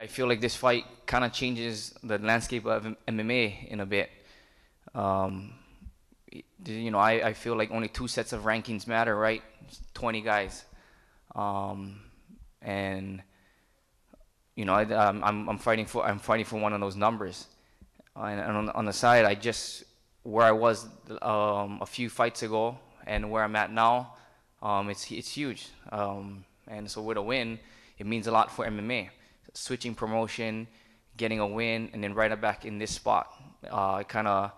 I feel like this fight kind of changes the landscape of MMA in a bit. Um, you know, I, I feel like only two sets of rankings matter, right? 20 guys. Um, and you know, I, am I'm, I'm fighting for I'm fighting for one of those numbers. And, on, on the side, I just where I was um, a few fights ago and where I'm at now, um, it's it's huge. Um, and so with a win, it means a lot for MMA switching promotion, getting a win, and then right back in this spot. Uh, it kind of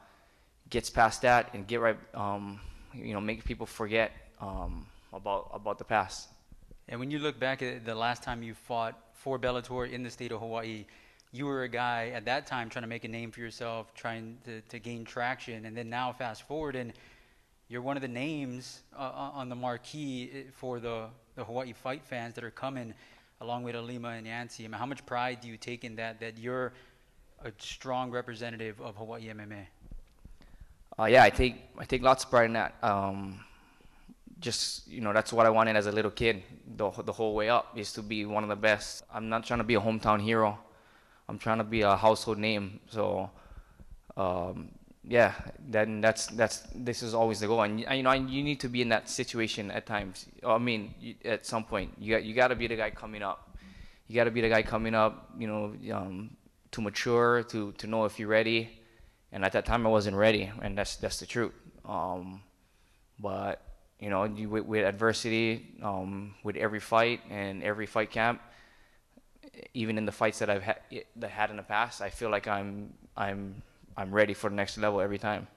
gets past that and get right, um, you know, make people forget um, about about the past. And when you look back at the last time you fought for Bellator in the state of Hawaii, you were a guy at that time trying to make a name for yourself, trying to, to gain traction, and then now fast forward and you're one of the names uh, on the marquee eh, for the, the Hawaii fight fans that are coming along with Ilima and Yancy. I mean, how much pride do you take in that, that you're a strong representative of Hawaii MMA? Uh, yeah, I take I take lots of pride in that. Um, just you know, that's what I wanted as a little kid. The the whole way up is to be one of the best. I'm not trying to be a hometown hero. I'm trying to be a household name. So, um, yeah, then that's that's this is always the goal. And you know, and you need to be in that situation at times. I mean, at some point, you got you got to be the guy coming up. You got to be the guy coming up. You know, um, to mature, to to know if you're ready. And at that time, I wasn't ready, and that's that's the truth. Um, but you know, you, with, with adversity, um, with every fight and every fight camp, even in the fights that I've had that had in the past, I feel like I'm I'm I'm ready for the next level every time.